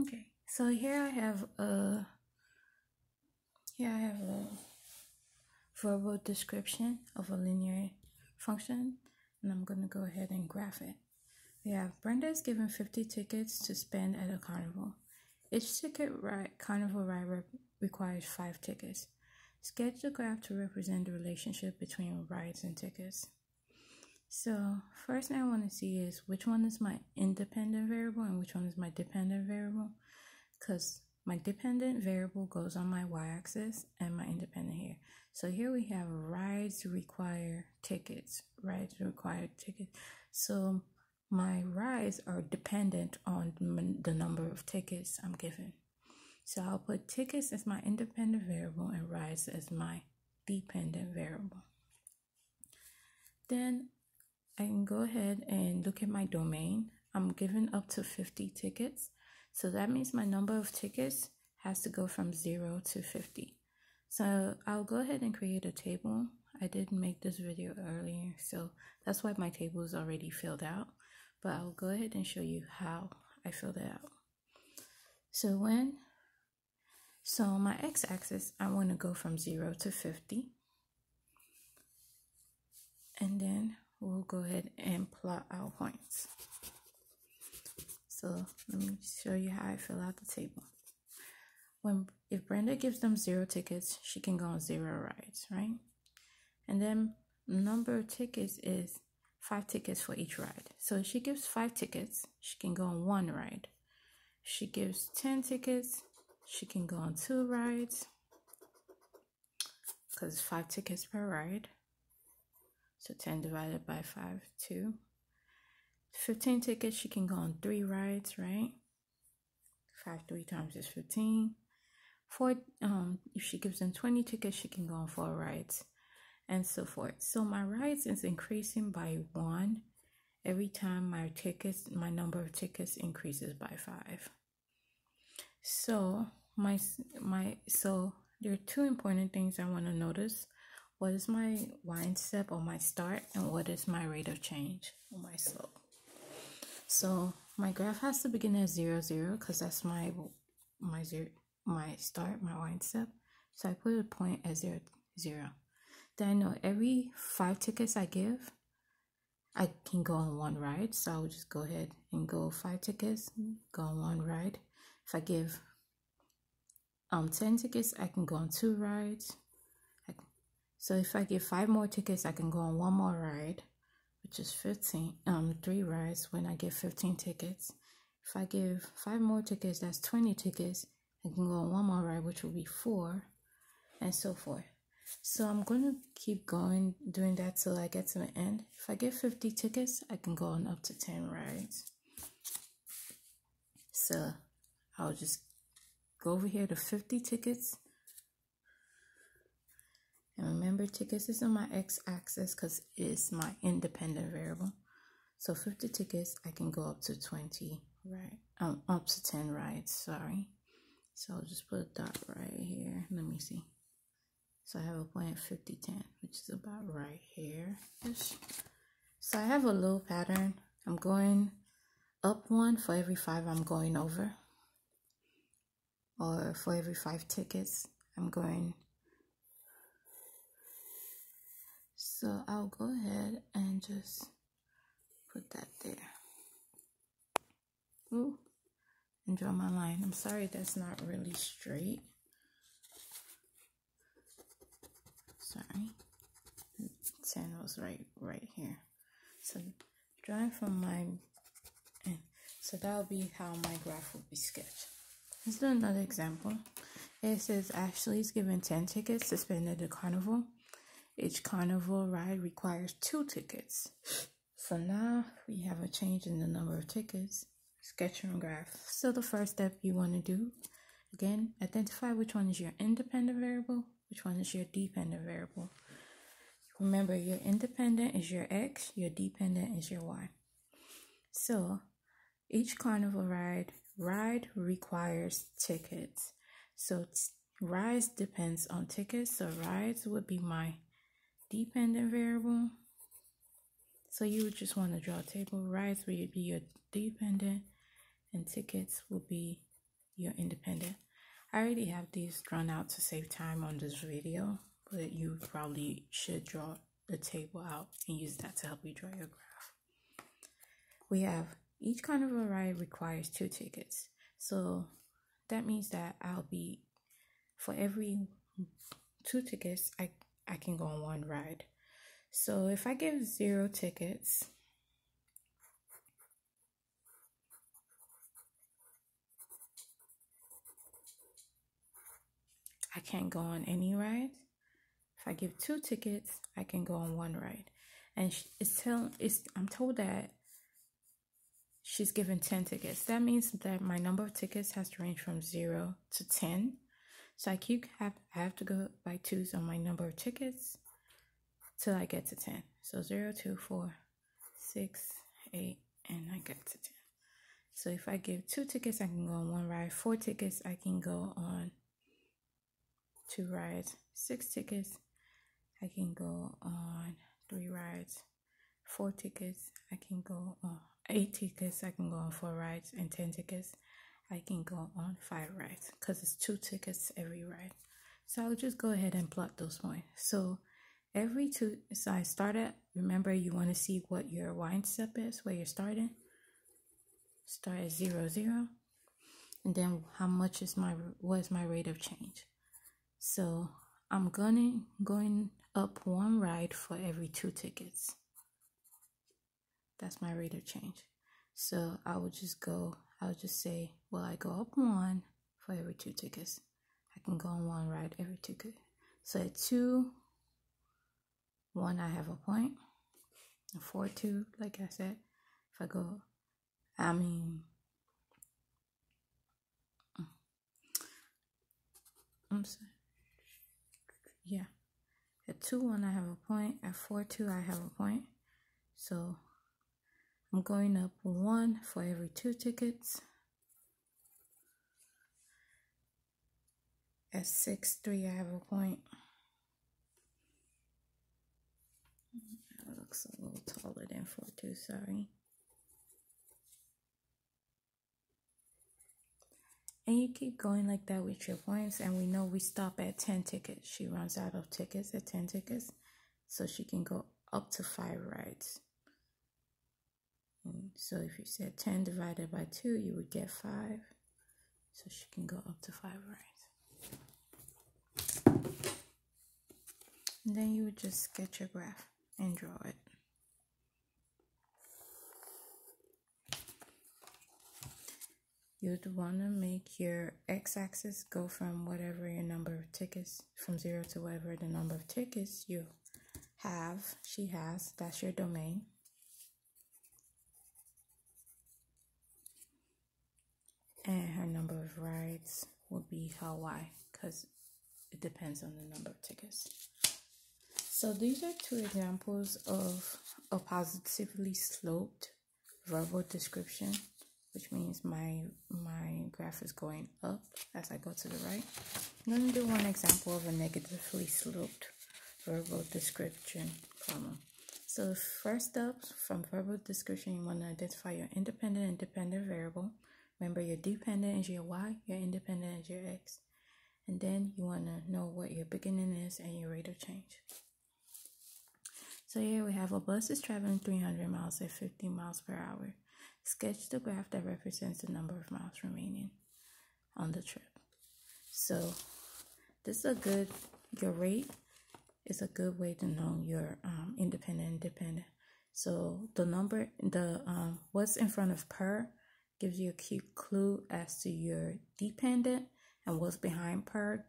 Okay, so here I have a here I have a verbal description of a linear function, and I'm gonna go ahead and graph it. We have Brenda is given 50 tickets to spend at a carnival. Each ticket ride, carnival ride re requires five tickets. Sketch the graph to represent the relationship between rides and tickets. So first thing I want to see is which one is my independent variable and which one is my dependent variable. Because my dependent variable goes on my y-axis and my independent here. So here we have rides require tickets. Rides require tickets. So my rides are dependent on the number of tickets I'm given. So I'll put tickets as my independent variable and rides as my dependent variable. Then I can go ahead and look at my domain. I'm given up to 50 tickets. So that means my number of tickets has to go from 0 to 50. So I'll go ahead and create a table. I did make this video earlier, so that's why my table is already filled out. But I'll go ahead and show you how I filled it out. So when, so on my x-axis, I want to go from 0 to 50. And then we'll go ahead and plot our points. So let me show you how I fill out the table. When if Brenda gives them zero tickets, she can go on zero rides, right? And then number of tickets is five tickets for each ride. So if she gives five tickets, she can go on one ride. She gives ten tickets, she can go on two rides because five tickets per ride. So 10 divided by 5, 2. 15 tickets, she can go on 3 rides, right? 5 3 times is 15. Four, um, if she gives them 20 tickets, she can go on 4 rides, and so forth. So my rides is increasing by 1 every time my tickets, my number of tickets increases by 5. So my my so there are two important things I want to notice what is my y-intercept or my start and what is my rate of change or my slope? So my graph has to begin at zero zero because that's my my zero my start my y-intercept so i put a point at zero zero. Then i know every five tickets i give i can go on one ride. So i'll just go ahead and go five tickets go on one ride. If i give um 10 tickets i can go on two rides so if I get five more tickets, I can go on one more ride, which is 15, um, three rides when I get 15 tickets. If I give five more tickets, that's 20 tickets. I can go on one more ride, which will be four, and so forth. So I'm going to keep going, doing that till I get to the end. If I get 50 tickets, I can go on up to 10 rides. So I'll just go over here to 50 tickets and remember, tickets is on my x-axis because it's my independent variable. So 50 tickets, I can go up to 20, right? Um, up to 10 rides, sorry. So I'll just put a dot right here. Let me see. So I have a point 50, 10, which is about right here. -ish. So I have a little pattern. I'm going up one for every five I'm going over. Or for every five tickets, I'm going So I'll go ahead and just put that there. Ooh, and draw my line. I'm sorry that's not really straight. Sorry. 10 was right right here. So drawing from my end. So that'll be how my graph will be sketched. Let's do another example. It says Ashley is given 10 tickets to spend at the carnival. Each carnival ride requires two tickets. So now we have a change in the number of tickets. Sketch and graph. So the first step you want to do, again, identify which one is your independent variable, which one is your dependent variable. Remember, your independent is your x, your dependent is your y. So each carnival ride ride requires tickets. So rides depends on tickets. So rides would be my dependent variable. So you would just want to draw a table. Rides will be your dependent and tickets will be your independent. I already have these drawn out to save time on this video, but you probably should draw the table out and use that to help you draw your graph. We have each carnival ride requires two tickets. So that means that I'll be for every two tickets I, I can go on one ride. So if I give zero tickets, I can't go on any ride. If I give two tickets, I can go on one ride. And it's tell it's I'm told that she's given 10 tickets. That means that my number of tickets has to range from 0 to 10. So I keep have I have to go by twos on my number of tickets till I get to 10. So 0, 2, 4, 6, 8, and I get to 10. So if I give two tickets, I can go on one ride. Four tickets, I can go on two rides. Six tickets, I can go on three rides. Four tickets, I can go on eight tickets, I can go on four rides. And ten tickets, I can go on five rides because it's two tickets every ride. So I'll just go ahead and plot those points. So every two, so I start at, remember you want to see what your y-intercept is, where you're starting. Start at zero, zero. And then how much is my, what is my rate of change? So I'm gonna, going up one ride for every two tickets. That's my rate of change. So I would just go, I would just say, well, I go up one for every two tickets. I can go on one ride every two tickets. So at two, one, I have a point. Four, two, like I said, if I go, I mean, mm, I'm sorry yeah at 2 1 I have a point at 4 2 I have a point so I'm going up 1 for every 2 tickets at 6 3 I have a point that looks a little taller than 4 2 sorry And you keep going like that with your points. And we know we stop at 10 tickets. She runs out of tickets at 10 tickets. So she can go up to five rides. So if you said 10 divided by 2, you would get 5. So she can go up to 5 rides. And then you would just sketch your graph and draw it. you'd want to make your x-axis go from whatever your number of tickets from zero to whatever the number of tickets you have she has that's your domain and her number of rides will be y because it depends on the number of tickets so these are two examples of a positively sloped verbal description which means my my graph is going up as I go to the right. I'm going to do one example of a negatively sloped verbal description problem. So first up, from verbal description, you want to identify your independent and dependent variable. Remember, your dependent is your y, your independent is your x. And then you want to know what your beginning is and your rate of change. So here we have a bus is traveling 300 miles at 50 miles per hour. Sketch the graph that represents the number of miles remaining on the trip. So this is a good, your rate is a good way to know your um, independent and dependent. So the number, the um, what's in front of per gives you a cute clue as to your dependent and what's behind per